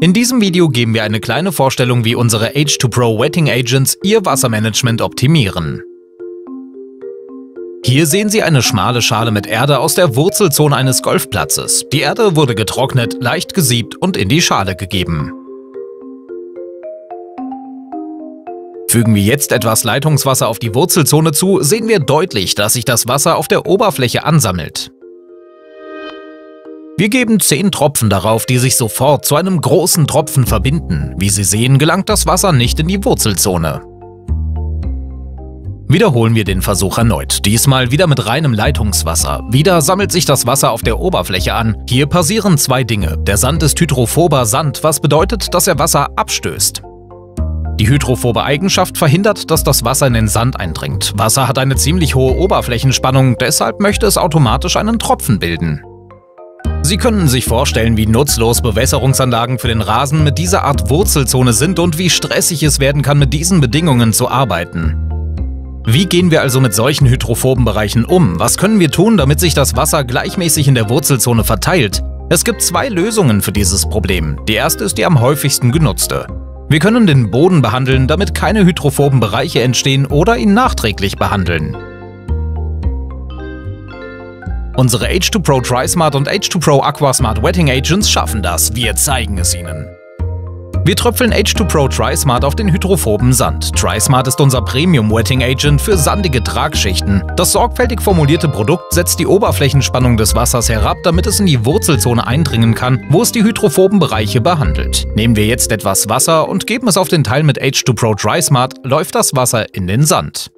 In diesem Video geben wir eine kleine Vorstellung, wie unsere H2Pro Wetting Agents ihr Wassermanagement optimieren. Hier sehen Sie eine schmale Schale mit Erde aus der Wurzelzone eines Golfplatzes. Die Erde wurde getrocknet, leicht gesiebt und in die Schale gegeben. Fügen wir jetzt etwas Leitungswasser auf die Wurzelzone zu, sehen wir deutlich, dass sich das Wasser auf der Oberfläche ansammelt. Wir geben 10 Tropfen darauf, die sich sofort zu einem großen Tropfen verbinden. Wie Sie sehen, gelangt das Wasser nicht in die Wurzelzone. Wiederholen wir den Versuch erneut, diesmal wieder mit reinem Leitungswasser. Wieder sammelt sich das Wasser auf der Oberfläche an. Hier passieren zwei Dinge. Der Sand ist hydrophober Sand, was bedeutet, dass er Wasser abstößt. Die hydrophobe Eigenschaft verhindert, dass das Wasser in den Sand eindringt. Wasser hat eine ziemlich hohe Oberflächenspannung, deshalb möchte es automatisch einen Tropfen bilden. Sie können sich vorstellen, wie nutzlos Bewässerungsanlagen für den Rasen mit dieser Art Wurzelzone sind und wie stressig es werden kann, mit diesen Bedingungen zu arbeiten. Wie gehen wir also mit solchen hydrophoben Bereichen um? Was können wir tun, damit sich das Wasser gleichmäßig in der Wurzelzone verteilt? Es gibt zwei Lösungen für dieses Problem. Die erste ist die am häufigsten genutzte. Wir können den Boden behandeln, damit keine hydrophoben Bereiche entstehen oder ihn nachträglich behandeln. Unsere H2 Pro TriSmart und H2 Pro AquaSmart Wetting Agents schaffen das. Wir zeigen es Ihnen. Wir tröpfeln H2 Pro TriSmart auf den hydrophoben Sand. TriSmart ist unser Premium Wetting Agent für sandige Tragschichten. Das sorgfältig formulierte Produkt setzt die Oberflächenspannung des Wassers herab, damit es in die Wurzelzone eindringen kann, wo es die hydrophoben Bereiche behandelt. Nehmen wir jetzt etwas Wasser und geben es auf den Teil mit H2 Pro TriSmart, läuft das Wasser in den Sand.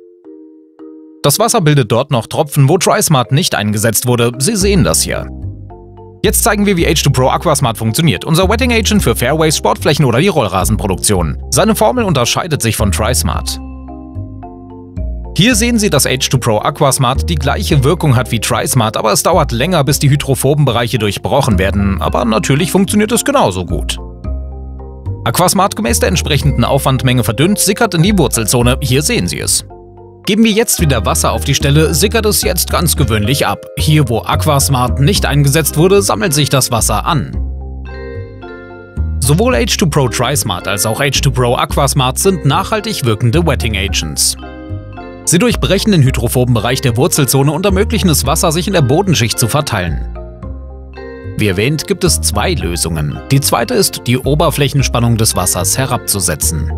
Das Wasser bildet dort noch Tropfen, wo TriSmart nicht eingesetzt wurde. Sie sehen das hier. Jetzt zeigen wir, wie H2 Pro Aquasmart funktioniert, unser Wetting Agent für Fairways, Sportflächen oder die Rollrasenproduktion. Seine Formel unterscheidet sich von TriSmart. Hier sehen Sie, dass H2 Pro Aquasmart die gleiche Wirkung hat wie TriSmart, aber es dauert länger, bis die hydrophoben Bereiche durchbrochen werden, aber natürlich funktioniert es genauso gut. Aquasmart gemäß der entsprechenden Aufwandmenge verdünnt, sickert in die Wurzelzone, hier sehen Sie es. Geben wir jetzt wieder Wasser auf die Stelle, sickert es jetzt ganz gewöhnlich ab. Hier, wo Aquasmart nicht eingesetzt wurde, sammelt sich das Wasser an. Sowohl H2 Pro TriSmart als auch H2 Pro Aquasmart sind nachhaltig wirkende Wetting Agents. Sie durchbrechen den hydrophoben Bereich der Wurzelzone und ermöglichen es Wasser, sich in der Bodenschicht zu verteilen. Wie erwähnt, gibt es zwei Lösungen. Die zweite ist, die Oberflächenspannung des Wassers herabzusetzen.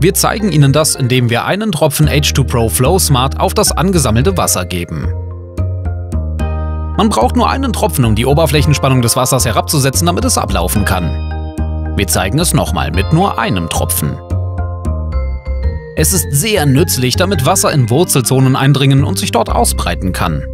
Wir zeigen Ihnen das, indem wir einen Tropfen H2 Pro Flow Smart auf das angesammelte Wasser geben. Man braucht nur einen Tropfen, um die Oberflächenspannung des Wassers herabzusetzen, damit es ablaufen kann. Wir zeigen es nochmal mit nur einem Tropfen. Es ist sehr nützlich, damit Wasser in Wurzelzonen eindringen und sich dort ausbreiten kann.